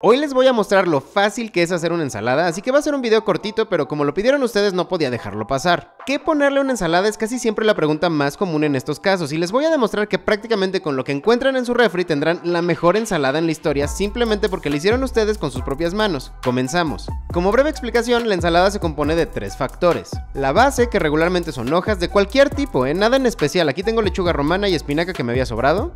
Hoy les voy a mostrar lo fácil que es hacer una ensalada, así que va a ser un video cortito, pero como lo pidieron ustedes no podía dejarlo pasar. ¿Qué ponerle a una ensalada es casi siempre la pregunta más común en estos casos, y les voy a demostrar que prácticamente con lo que encuentran en su refri tendrán la mejor ensalada en la historia simplemente porque la hicieron ustedes con sus propias manos. Comenzamos. Como breve explicación, la ensalada se compone de tres factores. La base, que regularmente son hojas de cualquier tipo, ¿eh? nada en especial, aquí tengo lechuga romana y espinaca que me había sobrado.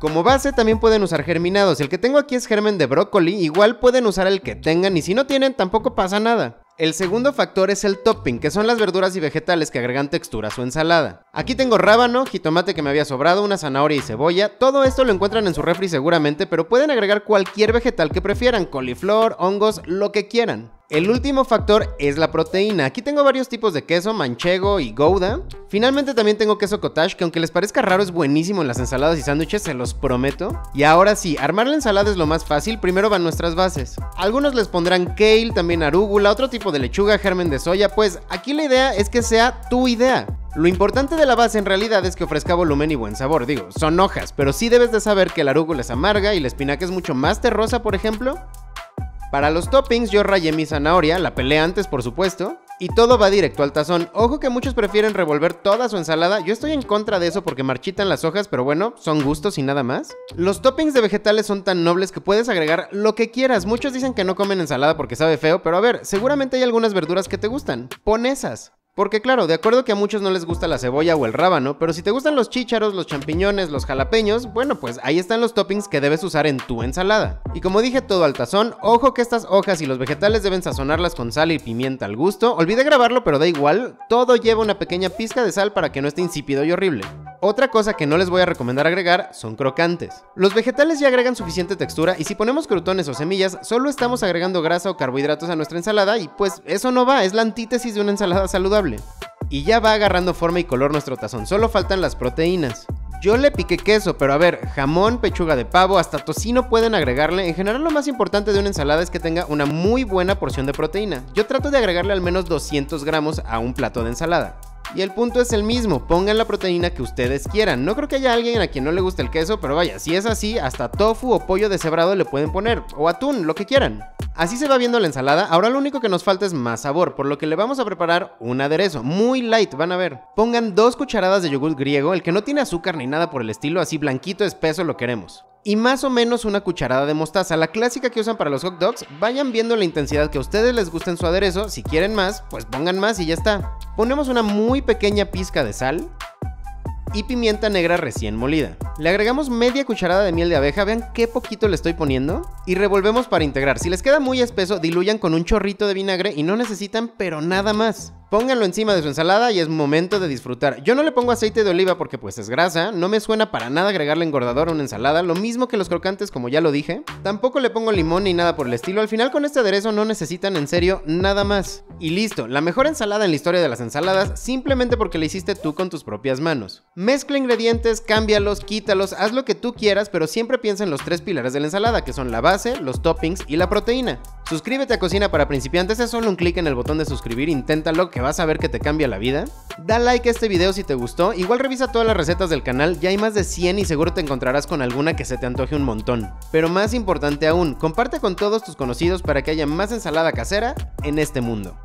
Como base también pueden usar germinados, el que tengo aquí es germen de brócoli, igual pueden usar el que tengan y si no tienen tampoco pasa nada. El segundo factor es el topping, que son las verduras y vegetales que agregan textura a su ensalada. Aquí tengo rábano, jitomate que me había sobrado, una zanahoria y cebolla. Todo esto lo encuentran en su refri seguramente, pero pueden agregar cualquier vegetal que prefieran, coliflor, hongos, lo que quieran. El último factor es la proteína. Aquí tengo varios tipos de queso, manchego y gouda. Finalmente también tengo queso cottage, que aunque les parezca raro es buenísimo en las ensaladas y sándwiches, se los prometo. Y ahora sí, armar la ensalada es lo más fácil, primero van nuestras bases. Algunos les pondrán kale, también arúgula, otro tipo de lechuga, germen de soya, pues aquí la idea es que sea tu idea. Lo importante de la base en realidad es que ofrezca volumen y buen sabor, digo, son hojas, pero sí debes de saber que la arúgula es amarga y la espinaca es mucho más terrosa, por ejemplo. Para los toppings yo rayé mi zanahoria, la pelé antes por supuesto, y todo va directo al tazón. Ojo que muchos prefieren revolver toda su ensalada, yo estoy en contra de eso porque marchitan las hojas, pero bueno, son gustos y nada más. Los toppings de vegetales son tan nobles que puedes agregar lo que quieras. Muchos dicen que no comen ensalada porque sabe feo, pero a ver, seguramente hay algunas verduras que te gustan. Pon esas. Porque claro, de acuerdo que a muchos no les gusta la cebolla o el rábano, pero si te gustan los chícharos, los champiñones, los jalapeños, bueno pues ahí están los toppings que debes usar en tu ensalada. Y como dije todo al tazón, ojo que estas hojas y los vegetales deben sazonarlas con sal y pimienta al gusto. Olvidé grabarlo, pero da igual, todo lleva una pequeña pizca de sal para que no esté insípido y horrible. Otra cosa que no les voy a recomendar agregar son crocantes. Los vegetales ya agregan suficiente textura y si ponemos crutones o semillas, solo estamos agregando grasa o carbohidratos a nuestra ensalada y pues eso no va, es la antítesis de una ensalada saludable. Y ya va agarrando forma y color nuestro tazón, solo faltan las proteínas. Yo le piqué queso, pero a ver, jamón, pechuga de pavo, hasta tocino pueden agregarle. En general lo más importante de una ensalada es que tenga una muy buena porción de proteína. Yo trato de agregarle al menos 200 gramos a un plato de ensalada. Y el punto es el mismo, pongan la proteína que ustedes quieran. No creo que haya alguien a quien no le guste el queso, pero vaya, si es así, hasta tofu o pollo deshebrado le pueden poner, o atún, lo que quieran. Así se va viendo la ensalada, ahora lo único que nos falta es más sabor, por lo que le vamos a preparar un aderezo, muy light, van a ver. Pongan dos cucharadas de yogur griego, el que no tiene azúcar ni nada por el estilo, así blanquito, espeso lo queremos y más o menos una cucharada de mostaza, la clásica que usan para los hot dogs. Vayan viendo la intensidad que a ustedes les gusta en su aderezo, si quieren más, pues pongan más y ya está. Ponemos una muy pequeña pizca de sal y pimienta negra recién molida. Le agregamos media cucharada de miel de abeja, vean qué poquito le estoy poniendo, y revolvemos para integrar. Si les queda muy espeso, diluyan con un chorrito de vinagre y no necesitan pero nada más. Pónganlo encima de su ensalada y es momento de disfrutar. Yo no le pongo aceite de oliva porque pues es grasa, no me suena para nada agregarle engordador a una ensalada, lo mismo que los crocantes como ya lo dije. Tampoco le pongo limón ni nada por el estilo, al final con este aderezo no necesitan en serio nada más. Y listo, la mejor ensalada en la historia de las ensaladas simplemente porque la hiciste tú con tus propias manos. Mezcla ingredientes, cámbialos, quítalos, haz lo que tú quieras, pero siempre piensa en los tres pilares de la ensalada, que son la base, los toppings y la proteína. Suscríbete a Cocina para Principiantes, es solo un clic en el botón de suscribir, inténtalo que vas a ver que te cambia la vida. Da like a este video si te gustó, igual revisa todas las recetas del canal, ya hay más de 100 y seguro te encontrarás con alguna que se te antoje un montón. Pero más importante aún, comparte con todos tus conocidos para que haya más ensalada casera en este mundo.